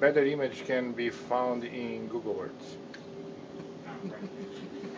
better image can be found in Google Earth.